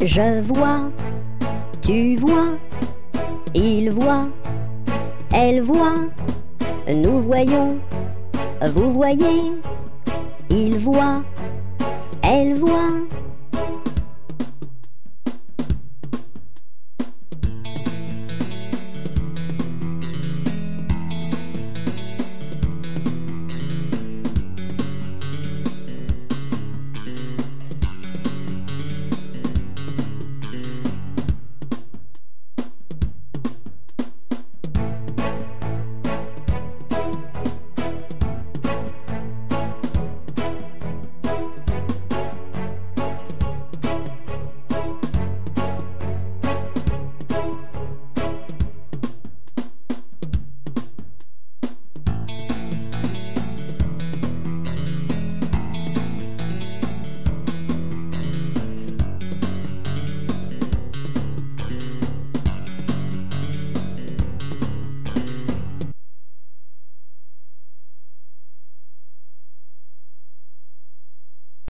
Je vois, tu vois, il voit, elle voit, nous voyons, vous voyez, il voit, elle voit.